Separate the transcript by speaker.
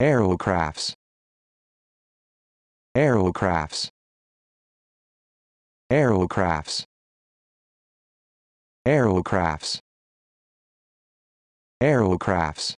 Speaker 1: aerocrafts. Aerocrafts. Aerocrafts. Aerocrafts. Aerocrafts.